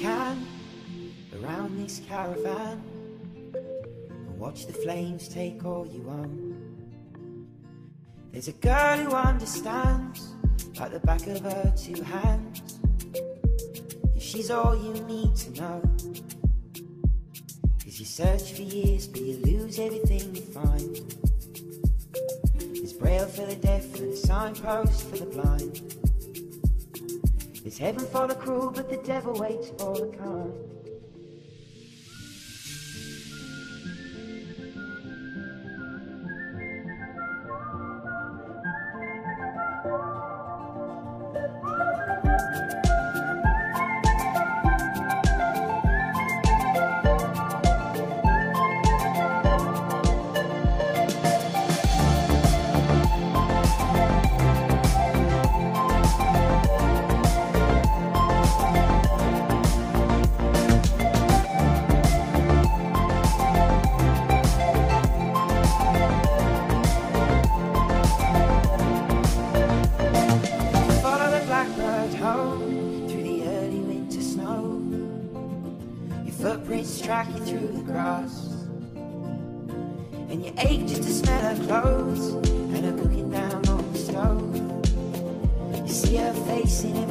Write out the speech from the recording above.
can around this caravan and watch the flames take all you own. There's a girl who understands like the back of her two hands. If she's all you need to know. Cause you search for years, but you lose everything you find. There's braille for the deaf and a signpost for the blind. There's heaven for the cruel, but the devil waits for the kind. And you ache just to smell her clothes and her cooking down on the stove. You see her face in